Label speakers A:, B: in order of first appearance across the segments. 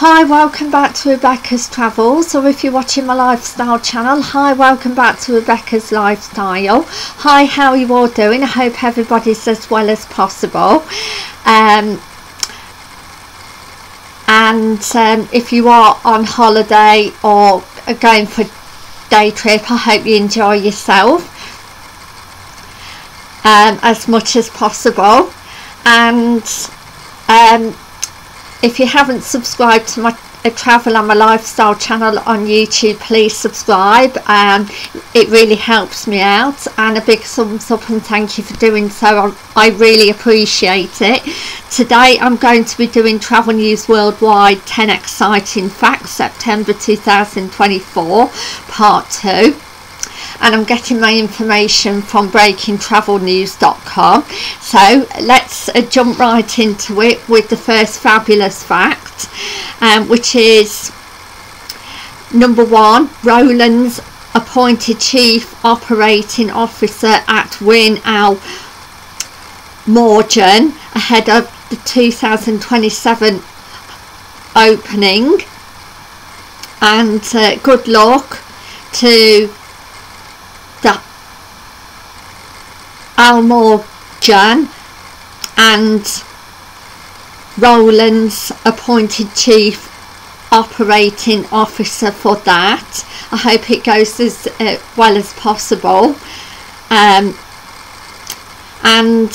A: Hi, welcome back to Rebecca's Travels, or if you're watching my lifestyle channel, hi, welcome back to Rebecca's Lifestyle. Hi, how are you all doing? I hope everybody's as well as possible. Um, and um, if you are on holiday or going for day trip, I hope you enjoy yourself um, as much as possible. And um, if you haven't subscribed to my uh, travel and my lifestyle channel on YouTube please subscribe. Um, it really helps me out. And a big thumbs up and thank you for doing so. I, I really appreciate it. Today I'm going to be doing travel news worldwide 10 exciting facts September 2024 part 2 and I'm getting my information from breakingtravelnews.com so let's uh, jump right into it with the first fabulous fact um, which is number one Roland's appointed chief operating officer at Wynn Al Morgan ahead of the 2027 opening. And uh, good luck to Almorgan and Roland's appointed chief operating officer for that. I hope it goes as uh, well as possible. Um, and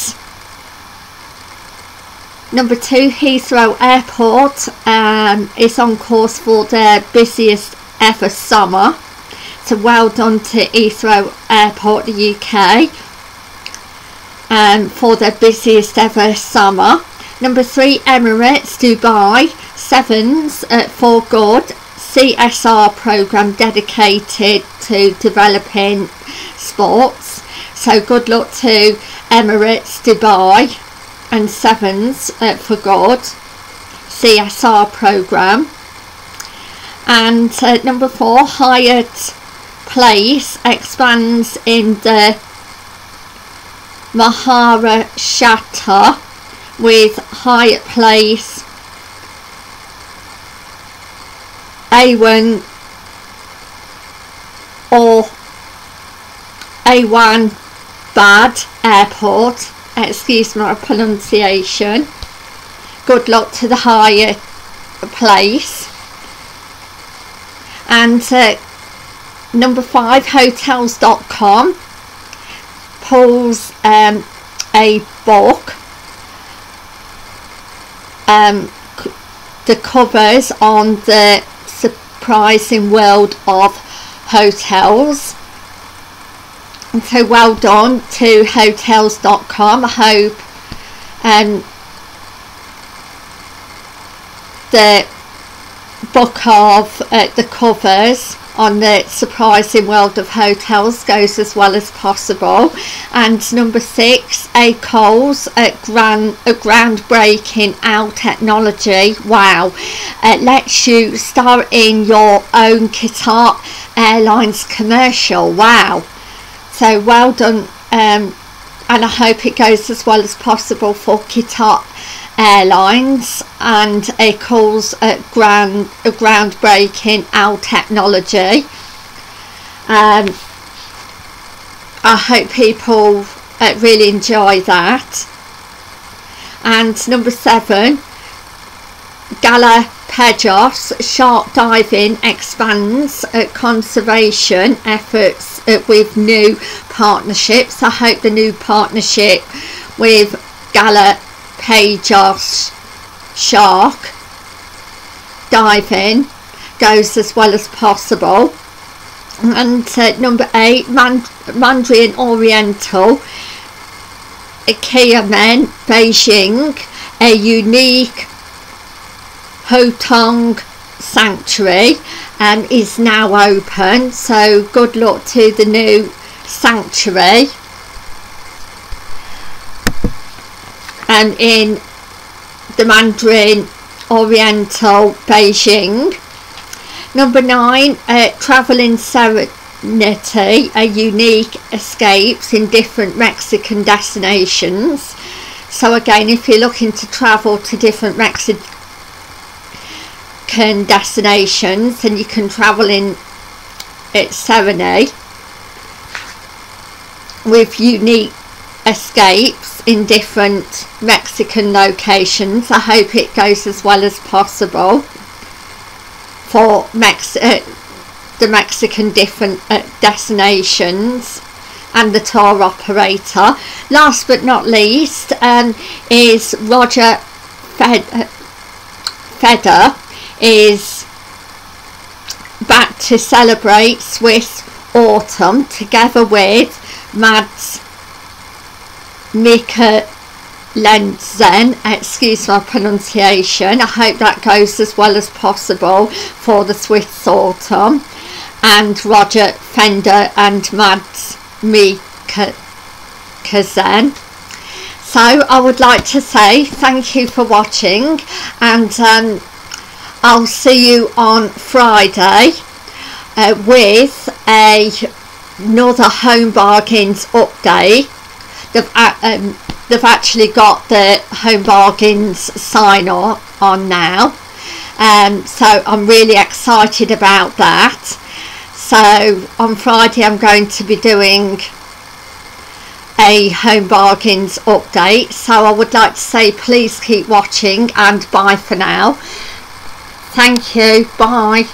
A: number two, Heathrow Airport um, is on course for their busiest ever summer. So well done to Heathrow Airport, the UK um, for their busiest ever summer. Number three, Emirates Dubai Sevens uh, for Good CSR program dedicated to developing sports. So good luck to Emirates Dubai and Sevens uh, for God. CSR program. And uh, number four, Hyatt Place expands in the Maharashtra with Hyatt Place A1 or A1 Bad Airport. Excuse my pronunciation. Good luck to the Hyatt Place. And uh, number five hotels.com pulls um, a book um, the covers on the surprising world of hotels. And so well done to hotels.com I hope um, the book of uh, the covers on the surprising world of hotels goes as well as possible. And number six a Coles a grand a groundbreaking our technology. Wow. It lets you star in your own Qatar Airlines commercial. Wow. So well done um, and I hope it goes as well as possible for Qatar Airlines and it calls a grand a groundbreaking our technology. Um, I hope people uh, really enjoy that. And number seven, Galapagos shark diving expands conservation efforts with new partnerships. I hope the new partnership with Galapagos Pagos shark diving goes as well as possible. And uh, number eight Mand Mandarin Oriental Ikemen Beijing a unique Hutong sanctuary um, is now open. So good luck to the new sanctuary and in the Mandarin Oriental Beijing. Number nine, uh, Traveling Serenity, a unique escapes in different Mexican destinations. So again, if you're looking to travel to different Mexican destinations then you can travel in at Serene with unique escapes in different Mexican locations. I hope it goes as well as possible for Mex uh, the Mexican different uh, destinations and the tour operator. Last but not least um, is Roger Fed uh, Feder is back to celebrate Swiss autumn together with Mads Mika Lenzen, excuse my pronunciation. I hope that goes as well as possible for the Swiss autumn. And Roger Fender and Mads Mikkelsen. So I would like to say thank you for watching and um, I'll see you on Friday uh, with a, another Home Bargains update. They've, uh, um, they've actually got the Home Bargains sign on, on now. Um, so I'm really excited about that. So on Friday I'm going to be doing a home bargains update so I would like to say please keep watching and bye for now thank you bye